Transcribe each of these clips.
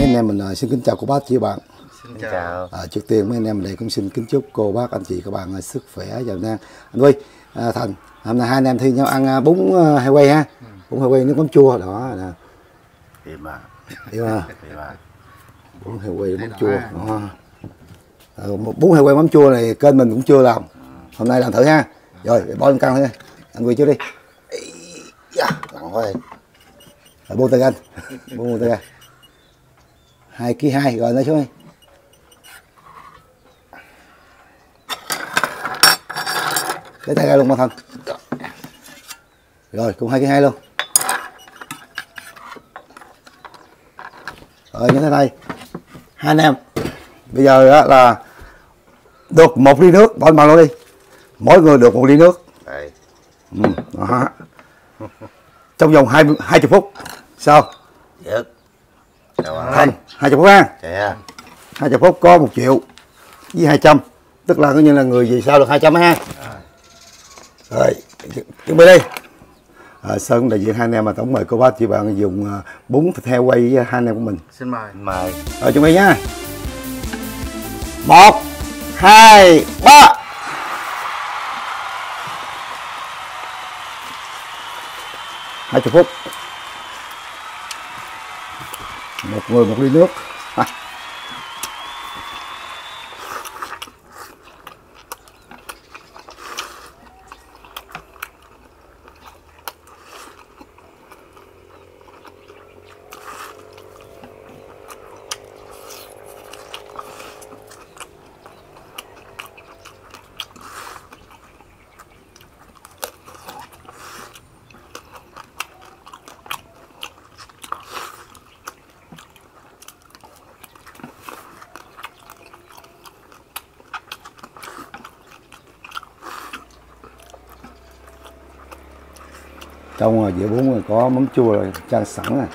em mình à, xin kính chào cô bác chị bạn. Xin chào. à, trước tiên mấy anh em đây cũng xin kính chúc cô bác anh chị các bạn à, sức khỏe và an anh Huy à, Thành hôm nay hai anh em thi nhau ăn à, bún hai quay ha. Bún hai quay nước mắm chua đó nè. Hiểu không Tìm à. bún hai quay mắm chua đó. À, bún hai quay mắm chua này kênh mình cũng chưa làm. Hôm nay làm thử ha. Rồi bỏ lên căng thôi. Anh Huy trước đi. Da, nặng quá rồi buông tay anh. Buông tay ra hai ký hai rồi nói xuống đi lấy tay ra luôn mà thân. Rồi cùng hai ký hai luôn. Rồi như thế này hai anh em. Bây giờ á là được một ly nước bỏ bằng luôn đi. Mỗi người được một ly nước. Ừ, đó. trong vòng hai hai chục phút. Sao? Dứt. Thành hai chục phút ha. Trẻ. hai chục phút có một triệu với hai trăm. Tức là coi như là người gì sao được hai trăm ha. Rồi chuẩn bị đi. À, sơn đại diện hai anh em mà tổng mời cô bác chị bạn dùng à, bún thịt heo quay với hai anh em của mình. Xin mời. Mời. rồi chuẩn bị nha. Một hai ba. Hai chục phút một người một trong dĩa bún rồi có mắm chua rồi chan sẵn này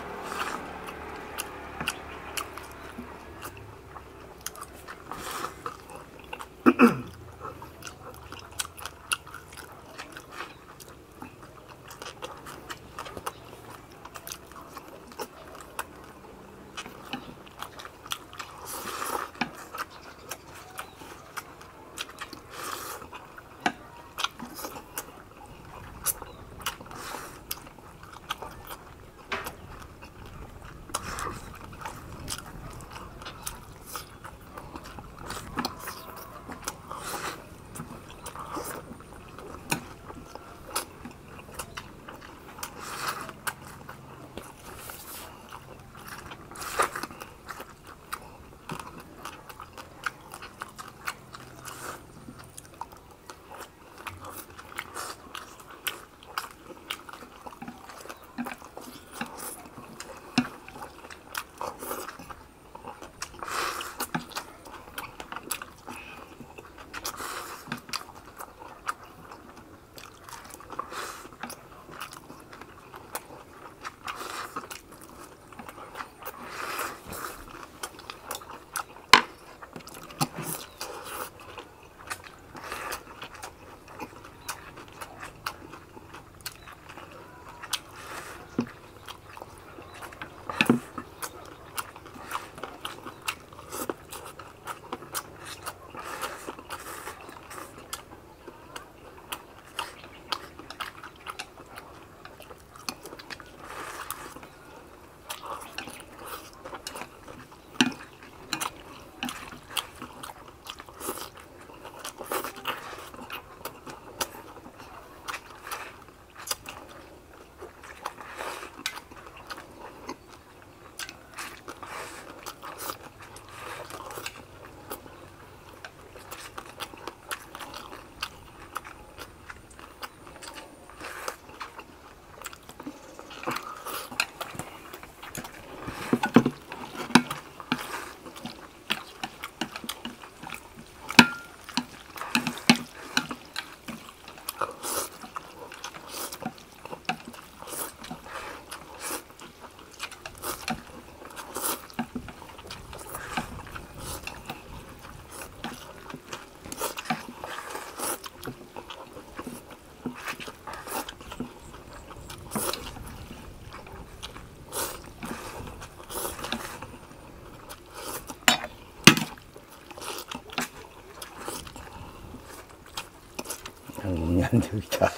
thằng nhanh dữ trời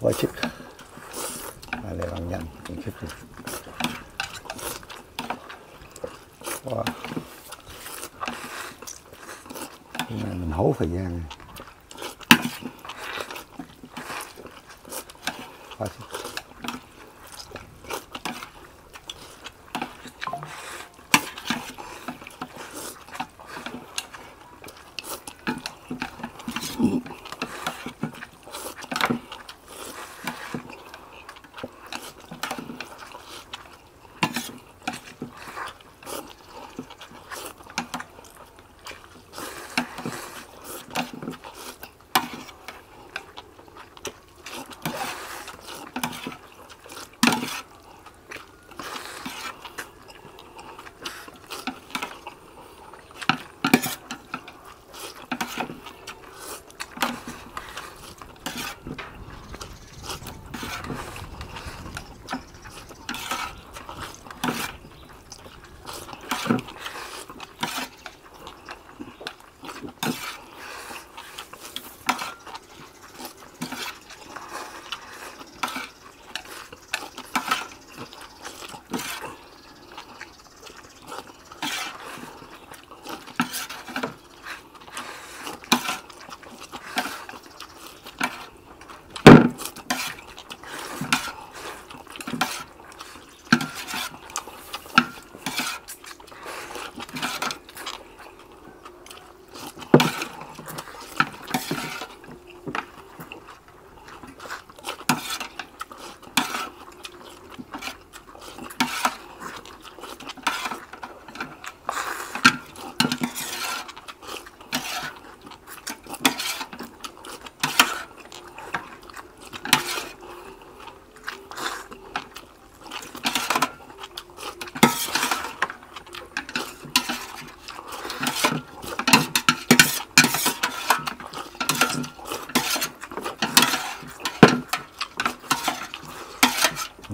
quá sức mà lại bằng nhanh cũng khiếp đi wow. Mình hấu thời gian này.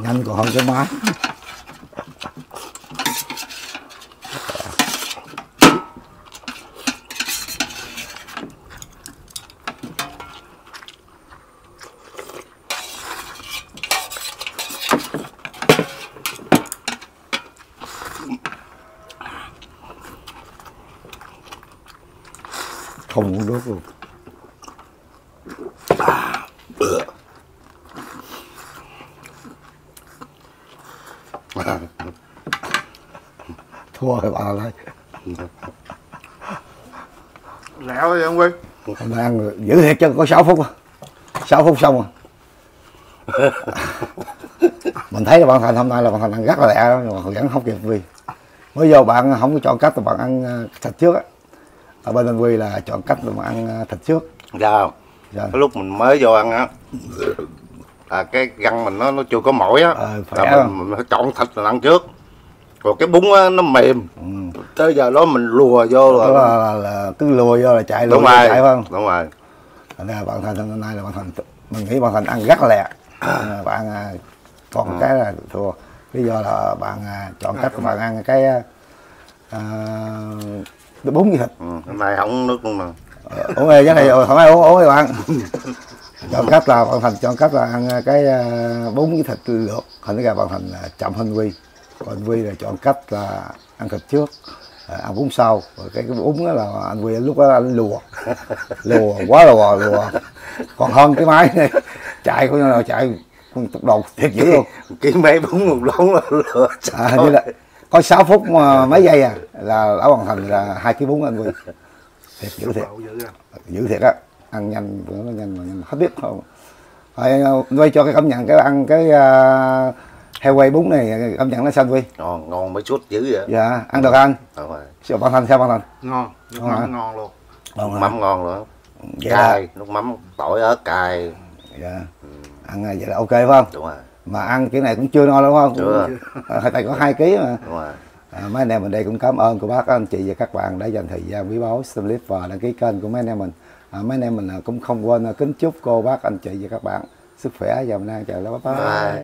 Nhanh còn hơn cái máy không muốn đốt luôn. Thua rồi bà lại lẹo thôi ông Quy. Hôm nay ăn giữ thiệt cho có 6 phút à 6 phút xong rồi. Mình thấy là bạn thành hôm nay là bạn thành ăn rất là lẹ đó, nhưng mà vẫn không kịp vì mới vô bạn không có chọn cách là bạn ăn ờ, thịt trước á. Ở bên anh Quy là chọn cách là bạn ăn ờ, thịt trước. Sao Dạ. cái lúc mình mới vô ăn á là cái răng mình nó nó chưa có mỏi á. Khỏe là mình, mình phải chọn thịt mình ăn trước còn cái bún á nó mềm. Ừ. tới giờ đó mình lùa vô rồi. Là, là, là cứ lùi vô là chạy lùi đúng vô rồi. chạy phải không? Đúng rồi. Thành ra bạn thành hôm nay là bạn thành mình nghĩ bạn thành ăn rất là lẹ. À, bạn à, còn một cái là thua. Lý do là bạn à, chọn cách bạn ăn cái à, bún với thịt ừ. hôm nay không nước luôn mà. Ờ, uống ơi cái này thoải mái uống uống bạn. Chọn cách là bạn thành chọn cách là ăn cái bún với thịt luộc. Thành ra bạn thành là chậm hơn quy còn anh quy là chọn cách là ăn thịt trước à, ăn bún sau. Rồi cái, cái bún đó là anh quy lúc đó anh lùa. Lùa quá lùa lùa. Còn hơn cái máy này chạy của nó chạy tục đầu thiệt dữ luôn. Cái mấy bún một đống là lùa à, như là có 6 phút mà mấy giây à là đã hoàn thành là hai ký bún anh quy thiệt dữ thiệt. Dữ à. dữ thiệt á. Ăn nhanh nó nhanh mà nhanh. Hết biết không? Rồi quay cho cái cảm nhận cái ăn cái uh, heo quay bún này cảm nhận nó xanh quy ngon ngon mấy chút dữ vậy. Dạ ăn được anh đúng rồi. Sao bạn thành sao bạn thành ngon nước Ngon hả? mắm ngon luôn. Ngon mắm ngon nữa vậy là, cay nước mắm tỏi ớt cay. Dạ. ăn vậy là ok phải không? Đúng rồi. Mà ăn cái này cũng chưa no đúng không? Chưa. à, tại có hai ký mà. Đúng rồi. À, mấy anh em mình đây cũng cảm ơn của bác anh chị và các bạn đã dành thời gian quý báu xem clip và đăng ký kênh của mấy anh em mình. À, mấy anh em mình cũng không quên kính chúc cô bác anh chị và các bạn sức khỏe và bình an chào bye bye. Bye.